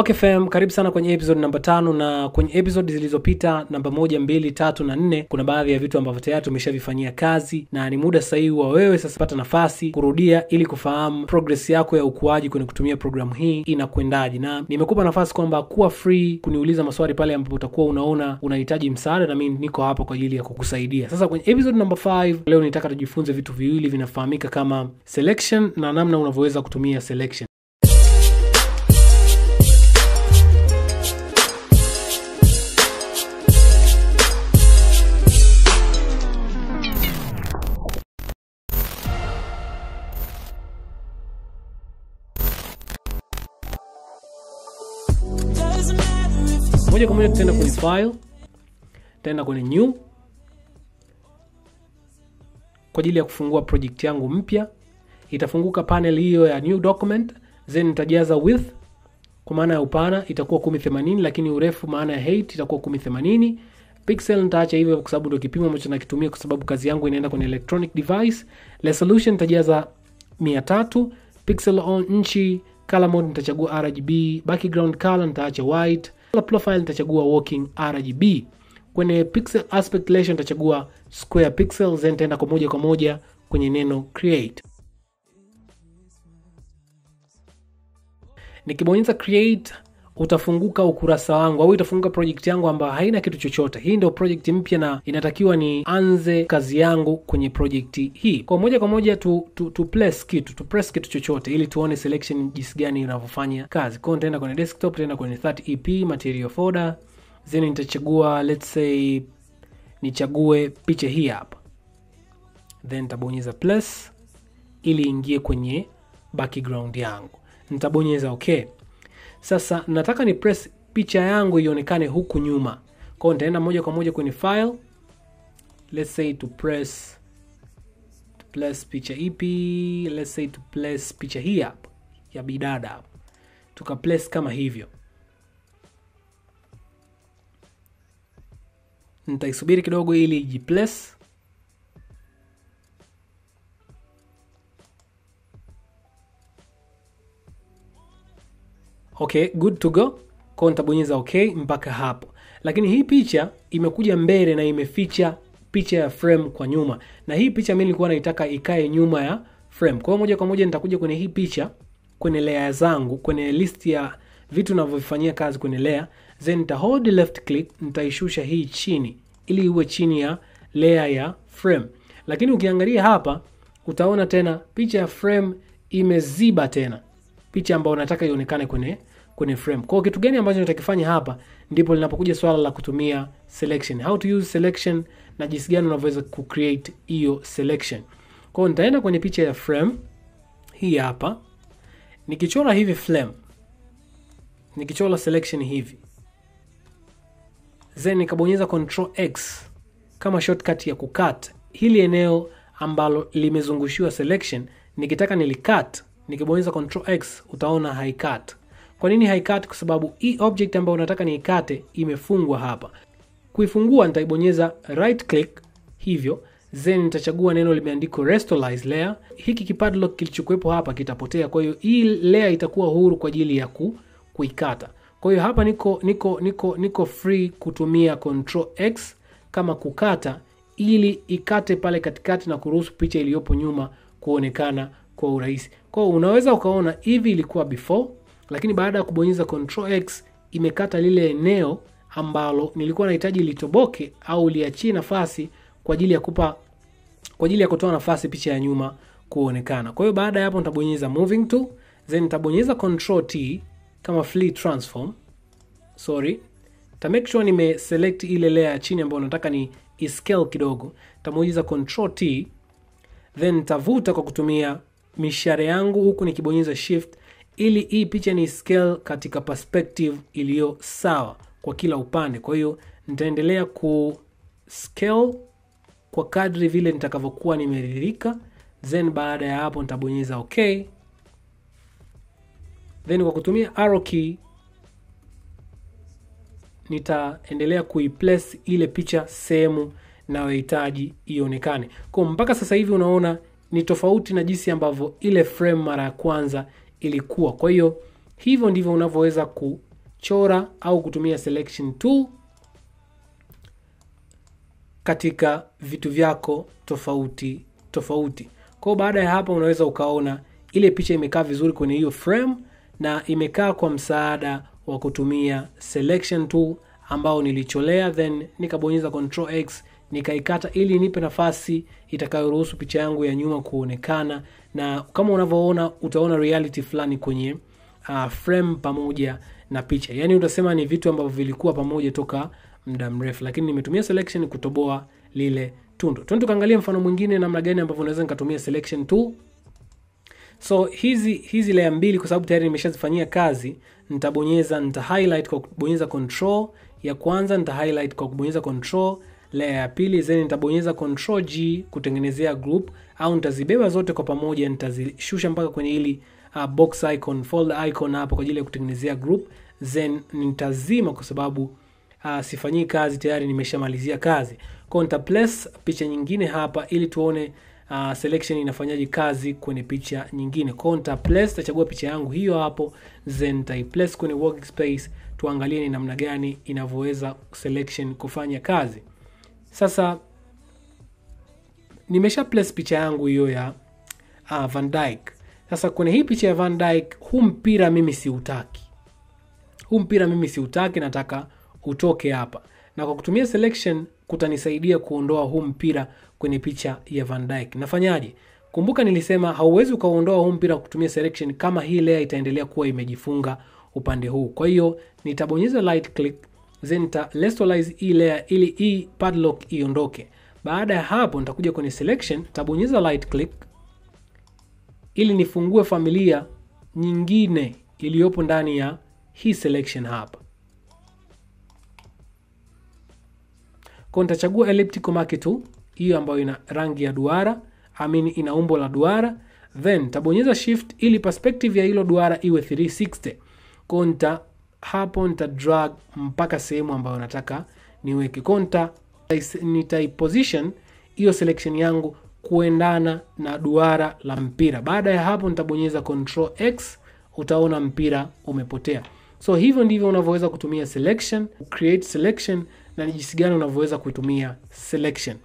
Okay fam, karibu sana kwenye episode namba tano na kwenye episode zilizopita namba moja, mbili, tatu na nne, kuna baadhi ya vitu ambavyo tayari tumeshavifanyia kazi na ni muda sahihi wa wewe sasa pata nafasi kurudia ili kufahamu progress yako ya ukuaji kwenye kutumia programu hii inakwendaje, na nimekupa nafasi kwamba kuwa free kuniuliza maswali pale ambapo utakuwa unaona unahitaji msaada, na mimi niko hapa kwa ajili ya kukusaidia. Sasa kwenye episode namba 5 leo nitaka tujifunze vitu viwili vinafahamika kama selection na namna unavyoweza kutumia selection. Moja kwa moja tutaenda kwenye file tutaenda kwenye new kwa ajili ya kufungua project yangu mpya. Itafunguka panel hiyo ya new document then nitajaza width kwa maana ya upana itakuwa 1080 lakini urefu maana ya height itakuwa 1080 pixel nitaacha hivyo kwa sababu ndio kipimo ambacho nakitumia kwa sababu kazi yangu inaenda kwenye electronic device. Resolution nitajaza 300 pixel on nchi color mode nitachagua rgb background color nitaacha white profile nitachagua working rgb kwenye pixel aspect ratio nitachagua square pixels then nitaenda kwa moja kwa moja kwenye neno create. Nikibonyeza create utafunguka ukurasa wangu au itafunguka project yangu ambayo haina kitu chochote. Hii ndio project mpya na inatakiwa nianze kazi yangu kwenye project hii. Kwa moja kwa moja tu, tu, tu place kitu tu press kitu chochote ili tuone selection jinsi gani inavyofanya kazi. Kwao nitaenda kwenye desktop nitaenda kwenye 30 ep material folder then nitachagua let's say nichague picha hii hapa. Then nitabonyeza plus ili ingie kwenye background yangu. Nitabonyeza okay sasa nataka ni press picha yangu ionekane huku nyuma. Kwao nitaenda moja kwa moja kwenye file. Let's say to press to place picha ipi? Let's say to place picha hii hapa ya bidada hapa. Tuka place kama hivyo. Nitaisubiri kidogo ili ijiplace okay good to go. Kwao nitabonyeza okay mpaka hapo. Lakini hii picha imekuja mbele na imeficha picha ya frame kwa nyuma. Na hii picha mi nilikuwa naitaka ikae nyuma ya frame. Kwa moja kwa moja nitakuja kwenye hii picha kwenye layer zangu kwenye list ya vitu navyovifanyia kazi kwenye layer. Then nita hold left click nitaishusha hii chini ili iwe chini ya layer ya frame. Lakini ukiangalia hapa utaona tena picha ya frame imeziba tena. Picha ambayo nataka ionekane kwenye kwenye frame. Kwa kitu gani ambacho nitakifanya hapa ndipo linapokuja swala la kutumia selection. How to use selection na jinsi gani unavyoweza ku create hiyo selection. Kwa hiyo nitaenda kwenye picha ya frame hii hapa. Nikichora hivi frame. Nikichora selection hivi. Then nikabonyeza control X kama shortcut ya kukat hili eneo ambalo limezungushiwa selection nikitaka nilikat nikibonyeza control X utaona haikat. Kwa nini haikati? Kwa sababu hii object ambayo unataka niikate imefungwa hapa. Kuifungua nitaibonyeza right click hivyo, then nitachagua neno limeandikwa rasterize layer. Hiki kipadlock kilichokuwepo hapa kitapotea, kwa hiyo hii layer itakuwa huru kwa ajili ya ku, kuikata. Kwa hiyo hapa niko niko niko niko free kutumia control X kama kukata, ili ikate pale katikati na kuruhusu picha iliyopo nyuma kuonekana kwa urahisi. Kwa hiyo unaweza ukaona hivi ilikuwa before, lakini baada ya kubonyeza control X imekata lile eneo ambalo nilikuwa nahitaji litoboke au liachie nafasi kwa ajili ya kupa kwa ajili ya kutoa nafasi picha ya nyuma kuonekana. Kwa hiyo baada ya hapo nitabonyeza moving to, then nitabonyeza control T kama free transform. Sorry. Ta make sure nime select ile layer ya chini ambayo nataka ni scale kidogo. Nitabonyeza control T then nitavuta kwa kutumia mishare yangu huku nikibonyeza shift ili hii picha ni scale katika perspective iliyo sawa kwa kila upande. Kwa hiyo nitaendelea ku scale kwa kadri vile nitakavyokuwa nimeridhika, then baada ya hapo nitabonyeza okay, then kwa kutumia arrow key nitaendelea kuiplace ile picha sehemu nayohitaji ionekane. Kwa mpaka sasa hivi unaona ni tofauti na jinsi ambavyo ile frame mara ya kwanza ilikuwa. Kwa hiyo hivyo ndivyo unavyoweza kuchora au kutumia selection tool katika vitu vyako tofauti tofauti. Kwa baada ya hapo, unaweza ukaona ile picha imekaa vizuri kwenye hiyo frame na imekaa kwa msaada wa kutumia selection tool ambao nilicholea, then nikabonyeza control x nikaikata ili nipe nafasi itakayoruhusu picha yangu ya nyuma kuonekana, na kama unavyoona utaona reality fulani kwenye uh, frame pamoja na picha. Yani utasema ni vitu ambavyo vilikuwa pamoja toka muda mrefu, lakini nimetumia selection kutoboa lile tundu. Twende tukaangalia mfano mwingine namna gani ambavyo unaweza nikatumia selection tool. So hizi hizi layer mbili kwa sababu tayari nimeshazifanyia kazi, nitabonyeza nita highlight kwa kubonyeza control ya kwanza, nita highlight kwa kubonyeza control layer ya pili, then nitabonyeza control G kutengenezea group, au nitazibeba zote kwa pamoja, nitazishusha mpaka kwenye hili uh, box icon, folder icon hapo kwa ajili ya kutengenezea group, then nitazima kwa sababu uh, sifanyii kazi tayari, nimeshamalizia kazi. Kwa nita place picha nyingine hapa ili tuone uh, selection inafanyaje kazi kwenye picha nyingine. Kwa nita place, tachagua picha yangu hiyo hapo, then nitai place kwenye workspace, tuangalie ni namna gani inavyoweza selection kufanya kazi. Sasa nimesha place picha yangu hiyo ya uh, Van Dijk. Sasa kwenye hii picha ya Van Dijk, huu mpira mimi siutaki, huu mpira mimi siutaki, nataka utoke hapa, na kwa kutumia selection kutanisaidia kuondoa huu mpira kwenye picha ya Van Dijk. Nafanyaje? Kumbuka nilisema hauwezi ukaondoa huu mpira kutumia selection kama hii layer itaendelea kuwa imejifunga upande huu. Kwa hiyo nitabonyeza right click then nita rasterize hii layer ili hii padlock iondoke. Baada ya hapo nitakuja kwenye selection, nitabonyeza right click ili nifungue familia nyingine iliyopo ndani ya hii selection hapa. Kwa nitachagua elliptical mark tu hiyo ambayo ina rangi ya duara, I mean ina umbo la duara, then tabonyeza shift ili perspective ya hilo duara iwe 360. Kwa nita hapo nita drag mpaka sehemu ambayo nataka niweke. kwao, nita nitaiposition hiyo selection yangu kuendana na duara la mpira. Baada ya hapo nitabonyeza control x, utaona mpira umepotea. So hivyo ndivyo unavyoweza kutumia selection, create selection na ni jinsi gani unavyoweza kuitumia selection.